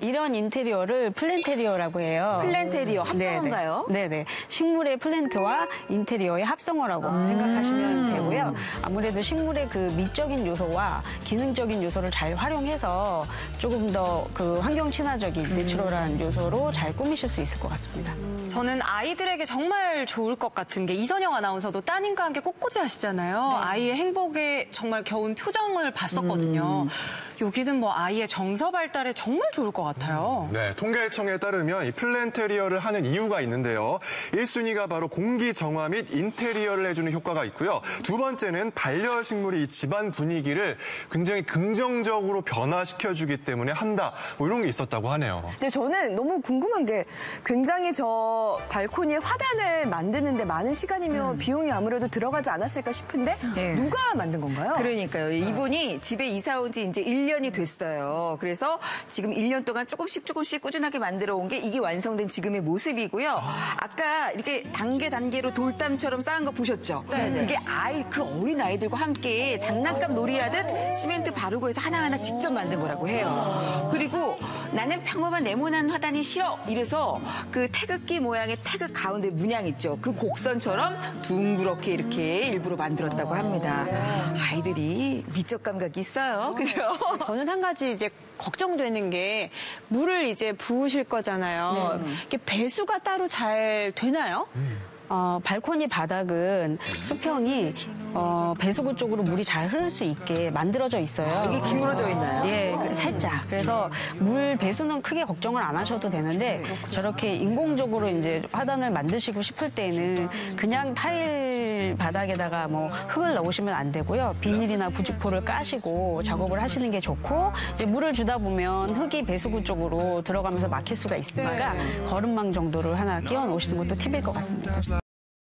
이런 인테리어를 플랜테리어라고 해요. 플랜테리어 합성어인가요? 네네. 네네. 식물의 plant와 인테리어의 합성어라고 생각하시면 되고요. 아무래도 식물의 그 미적인 요소와 기능적인 요소를 잘 활용해서 조금 더 그 환경 친화적인 natural한 요소로 잘 꾸미실 수 있을 것 같습니다. 저는 아이들에게 정말 좋을 것 같은 게 이선영 아나운서도 따님과 함께 꽃꽂이 하시잖아요. 아이의 행복에 정말 겨운 표정을 봤었거든요. 여기는 뭐 아이의 정서 발달에 정말 좋을 것 같아요. 네, 통계청에 따르면 이 플랜테리어를 하는 이유가 있는데요. 1순위가 바로 공기 정화 및 인테리어를 해주는 효과가 있고요. 두 번째는 반려식물이 이 집안 분위기를 굉장히 긍정적으로 변화시켜주기 때문에 한다. 뭐 이런 게 있었다고 하네요. 근데 저는 너무 궁금한 게 굉장히 저 발코니에 화단을 만드는데 많은 시간이면 비용이 아무래도 들어가지 않았을까 싶은데 네. 누가 만든 건가요? 그러니까요. 이분이 집에 이사 온 지 이제 1년 이 됐어요. 그래서 지금 1년 동안 조금씩 조금씩 꾸준하게 만들어 온 게 이게 완성된 지금의 모습이고요. 아까 이렇게 단계 단계로 돌담처럼 쌓은 거 보셨죠? 이게 아이 그 어린 아이들과 함께 장난감 놀이하듯 시멘트 바르고 해서 하나하나 직접 만든 거라고 해요. 그리고 나는 평범한 네모난 화단이 싫어. 이래서 그 태극기 모양의 태극 가운데 문양 있죠. 그 곡선처럼 둥그렇게 이렇게 일부러 만들었다고 합니다. 아이들이 미적 감각이 있어요. 그죠? 저는 한 가지 이제 걱정되는 게 물을 이제 부으실 거잖아요. 이게 배수가 따로 잘 되나요? 어, 발코니 바닥은 수평이 어, 배수구 쪽으로 물이 잘 흐를 수 있게 만들어져 있어요. 이게 기울어져 있나요? 예, 살짝. 그래서 물 배수는 크게 걱정을 안 하셔도 되는데 저렇게 인공적으로 이제 화단을 만드시고 싶을 때는 그냥 타일 바닥에다가 뭐 흙을 넣으시면 안 되고요. 비닐이나 부직포를 까시고 작업을 하시는 게 좋고 이제 물을 주다 보면 흙이 배수구 쪽으로 들어가면서 막힐 수가 있으니까 거름망 정도를 하나 끼워 놓으시는 것도 팁일 것 같습니다.